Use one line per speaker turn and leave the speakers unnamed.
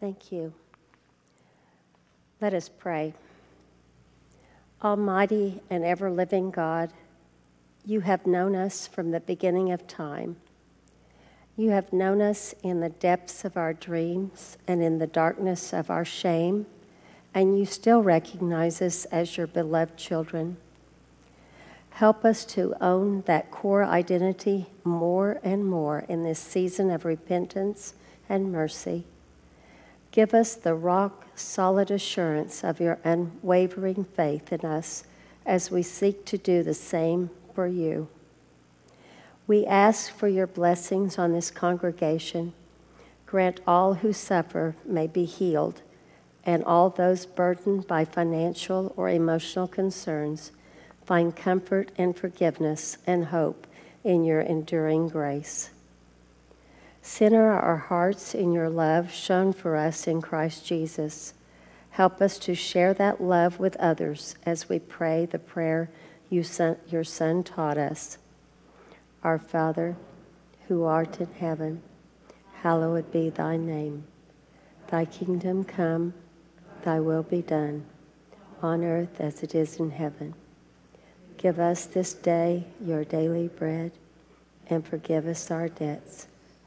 Thank you. Let us pray. Almighty and ever living God, you have known us from the beginning of time. You have known us in the depths of our dreams and in the darkness of our shame, and you still recognize us as your beloved children. Help us to own that core identity more and more in this season of repentance and mercy. Give us the rock solid assurance of your unwavering faith in us as we seek to do the same for you. We ask for your blessings on this congregation. Grant all who suffer may be healed, and all those burdened by financial or emotional concerns find comfort and forgiveness and hope in your enduring grace. Center our hearts in your love shown for us in Christ Jesus. Help us to share that love with others as we pray the prayer you son, your Son taught us. Our Father, who art in heaven, hallowed be thy name. Thy kingdom come, thy will be done, on earth as it is in heaven. Give us this day your daily bread, and forgive us our debts